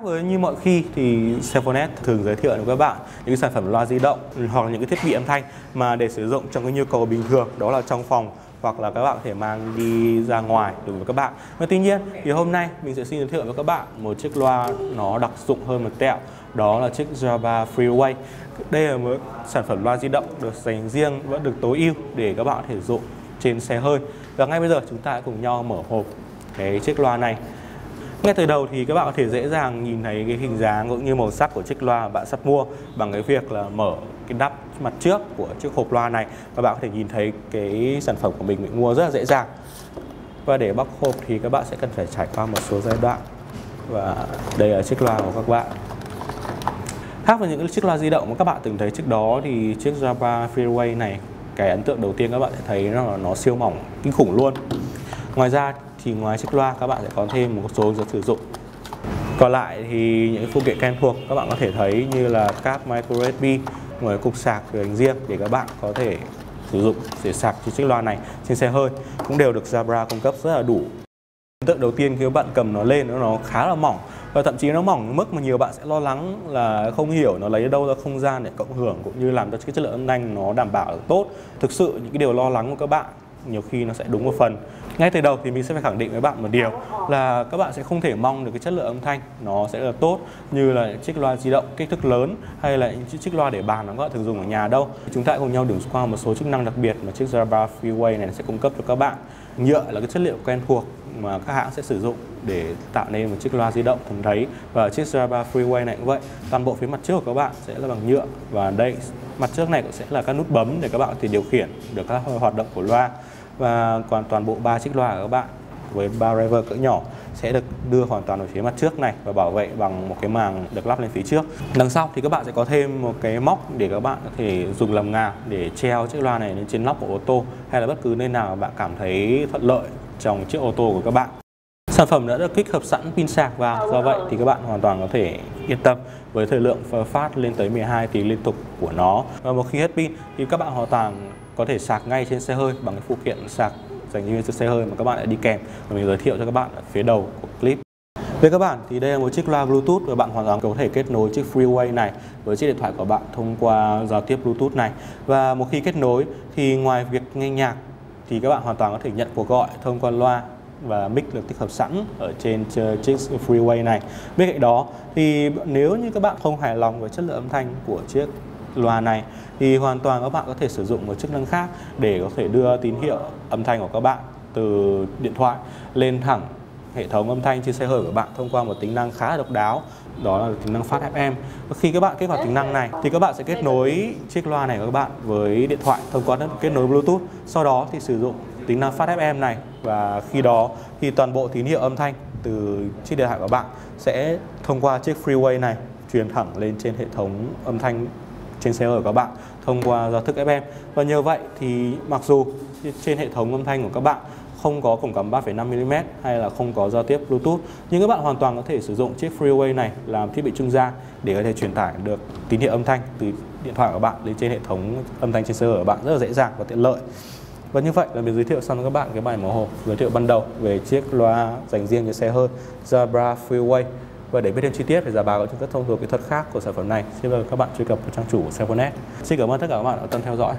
Khác với như mọi khi thì Cellphonet thường giới thiệu cho các bạn những sản phẩm loa di động hoặc là những cái thiết bị âm thanh mà để sử dụng trong cái nhu cầu bình thường, đó là trong phòng hoặc là các bạn có thể mang đi ra ngoài đối với các bạn. Và tuy nhiên thì hôm nay mình sẽ xin giới thiệu với các bạn một chiếc loa nó đặc dụng hơn một tẹo, đó là chiếc Jabra Freeway. Đây là một sản phẩm loa di động được dành riêng vẫn được tối ưu để các bạn có thể dụng trên xe hơi. Và ngay bây giờ chúng ta hãy cùng nhau mở hộp cái chiếc loa này. Ngay từ đầu thì các bạn có thể dễ dàng nhìn thấy cái hình dáng cũng như màu sắc của chiếc loa bạn sắp mua bằng cái việc là mở cái nắp mặt trước của chiếc hộp loa này. Và bạn có thể nhìn thấy cái sản phẩm của mình mình mua rất là dễ dàng. Và để bóc hộp thì các bạn sẽ cần phải trải qua một số giai đoạn. Và đây là chiếc loa của các bạn. Khác với những chiếc loa di động mà các bạn từng thấy trước đó thì chiếc Jabra Freeway này, cái ấn tượng đầu tiên các bạn sẽ thấy là nó siêu mỏng, kinh khủng luôn. Ngoài ra thì ngoài chiếc loa, các bạn sẽ có thêm một số giờ sử dụng. Còn lại thì những phụ kiện quen thuộc, các bạn có thể thấy như là cáp micro USB một cục sạc dành riêng để các bạn có thể sử dụng để sạc trên chiếc loa này trên xe hơi, cũng đều được Jabra cung cấp rất là đủ. Ấn tượng đầu tiên khi các bạn cầm nó lên, nó khá là mỏng và thậm chí nó mỏng đến mức mà nhiều bạn sẽ lo lắng là không hiểu nó lấy đâu ra không gian để cộng hưởng cũng như làm cho cái chất lượng âm thanh nó đảm bảo tốt. Thực sự những cái điều lo lắng của các bạn nhiều khi nó sẽ đúng một phần. Ngay từ đầu thì mình sẽ phải khẳng định với bạn một điều là các bạn sẽ không thể mong được cái chất lượng âm thanh nó sẽ là tốt như là chiếc loa di động kích thước lớn hay là những chiếc loa để bàn nó các bạn thường dùng ở nhà đâu. Chúng ta cùng nhau điểm qua một số chức năng đặc biệt mà chiếc Jabra Freeway này sẽ cung cấp cho các bạn. Nhựa là cái chất liệu quen thuộc mà các hãng sẽ sử dụng để tạo nên một chiếc loa di động thường thấy và chiếc Jabra Freeway này cũng vậy, toàn bộ phía mặt trước của các bạn sẽ là bằng nhựa và đây, mặt trước này cũng sẽ là các nút bấm để các bạn thì điều khiển được các hoạt động của loa và còn toàn bộ ba chiếc loa của các bạn với ba driver cỡ nhỏ sẽ được đưa hoàn toàn ở phía mặt trước này và bảo vệ bằng một cái màng được lắp lên phía trước. Đằng sau thì các bạn sẽ có thêm một cái móc để các bạn có thể dùng làm ngà để treo chiếc loa này lên trên nóc của ô tô hay là bất cứ nơi nào bạn cảm thấy thuận lợi trong chiếc ô tô của các bạn. Sản phẩm đã được kích hợp sẵn pin sạc vào, do vậy thì các bạn hoàn toàn có thể yên tâm với thời lượng phát lên tới 12 tiếng liên tục của nó. Và một khi hết pin thì các bạn hoàn toàn có thể sạc ngay trên xe hơi bằng cái phụ kiện sạc dành riêng cho xe hơi mà các bạn đã đi kèm và mình giới thiệu cho các bạn ở phía đầu của clip. Về các bạn thì đây là một chiếc loa Bluetooth và bạn hoàn toàn có thể kết nối chiếc Freeway này với chiếc điện thoại của bạn thông qua giao tiếp Bluetooth này. Và một khi kết nối thì ngoài việc nghe nhạc thì các bạn hoàn toàn có thể nhận cuộc gọi thông qua loa và mic được tích hợp sẵn ở trên ờ, chiếc Freeway này. Bên cạnh đó thì nếu như các bạn không hài lòng với chất lượng âm thanh của chiếc loa này, thì hoàn toàn các bạn có thể sử dụng một chức năng khác để có thể đưa tín hiệu âm thanh của các bạn từ điện thoại lên thẳng hệ thống âm thanh trên xe hơi của bạn thông qua một tính năng khá là độc đáo, đó là tính năng phát FM khi các bạn kích hoạt tính năng này thì các bạn sẽ kết nối chiếc loa này của các bạn với điện thoại thông qua kết nối Bluetooth, sau đó thì sử dụng tính năng phát FM này. Và khi đó thì toàn bộ tín hiệu âm thanh từ chiếc điện thoại của bạn sẽ thông qua chiếc freeway này truyền thẳng lên trên hệ thống âm thanh trên xe của các bạn thông qua giao thức FM và nhờ vậy thì mặc dù trên hệ thống âm thanh của các bạn không có cổng cắm 3,5mm hay là không có giao tiếp Bluetooth nhưng các bạn hoàn toàn có thể sử dụng chiếc Freeway này làm thiết bị trung gian để có thể truyền tải được tín hiệu âm thanh từ điện thoại của bạn lên trên hệ thống âm thanh trên xe của bạn rất là dễ dàng và tiện lợi và như vậy là mình giới thiệu xong cho các bạn cái bài mở hộp giới thiệu ban đầu về chiếc loa dành riêng cho xe hơi Jabra Freeway. Và để biết thêm chi tiết về giá báo cũng các thông số kỹ thuật khác của sản phẩm này, xin mời các bạn truy cập vào trang chủ của Xe Xin cảm ơn tất cả các bạn đã quan tâm theo dõi.